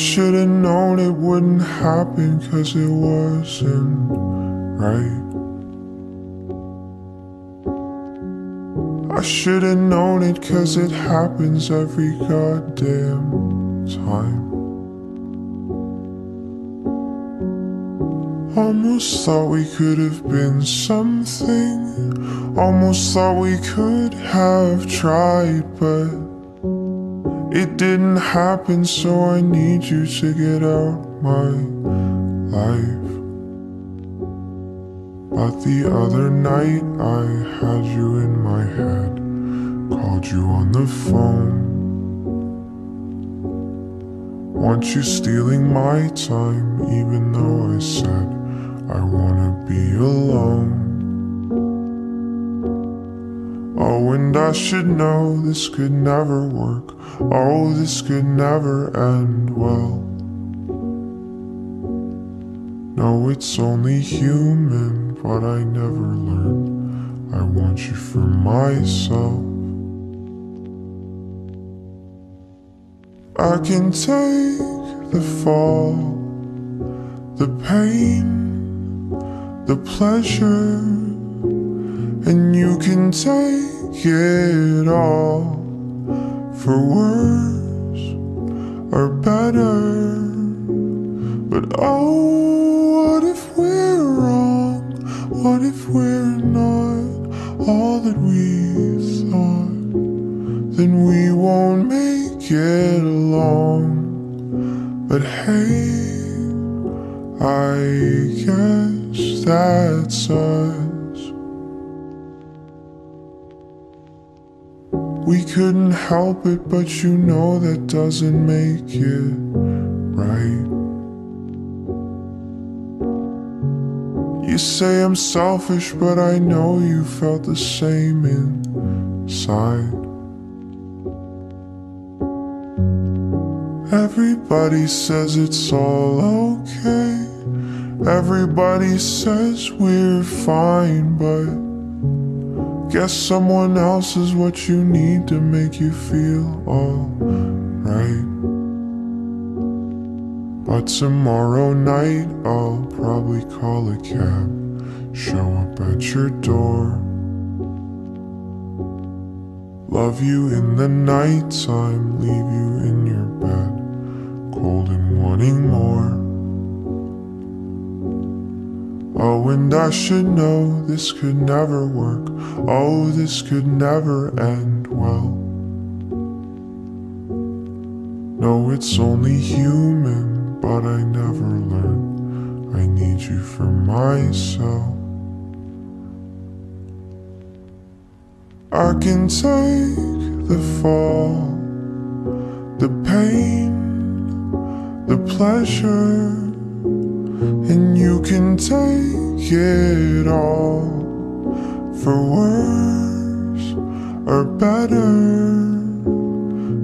Should've known it wouldn't happen cause it wasn't right. I should've known it cause it happens every goddamn time. Almost thought we could have been something. Almost thought we could have tried, but it didn't happen, so I need you to get out my life. But the other night I had you in my head, called you on the phone. Want you stealing my time, even though I said I wanna be alone. Oh, and I should know this could never work. Oh, this could never end well. No, it's only human, but I never learned. I want you for myself. I can take the fall, the pain the pleasure, and you can take it all for worse or better. But oh, what if we're wrong? What if we're not all that we thought? Then we won't make it along. But hey, I guess that's us. We couldn't help it, but you know that doesn't make it right. You say I'm selfish, but I know you felt the same inside. Everybody says it's all okay. Everybody says we're fine, but guess someone else is what you need to make you feel alright. But tomorrow night I'll probably call a cab, show up at your door. Love you in the nighttime, leave you in your bed, cold and wanting more. Oh, and I should know this could never work. Oh, this could never end well. No, it's only human, but I never learned. I need you for myself. I can take the fall, the pain, the pleasure and you can take it all for worse or better.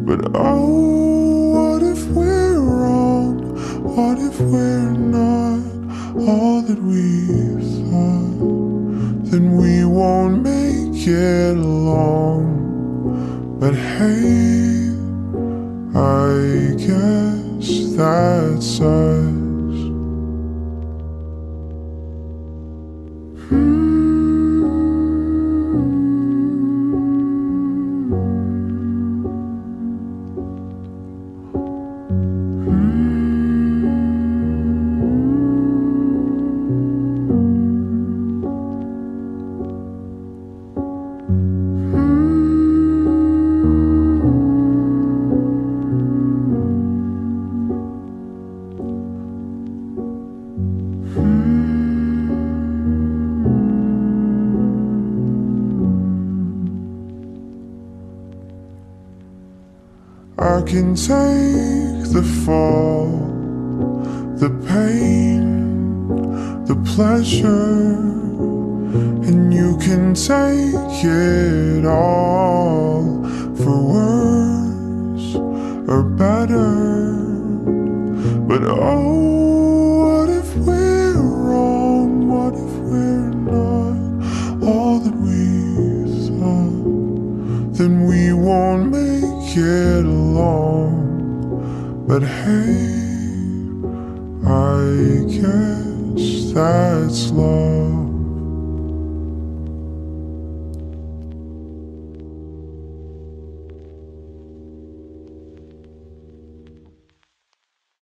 But oh, what if we're wrong? What if we're not all that we thought? Then we won't make it along. But hey, I guess that's us. I can take the fall, the pain, the pleasure, and you can take it all for worse or better. But oh, what if we're wrong? What if we're not all that we thought? Then we won't make it along. But hey, I guess that's love.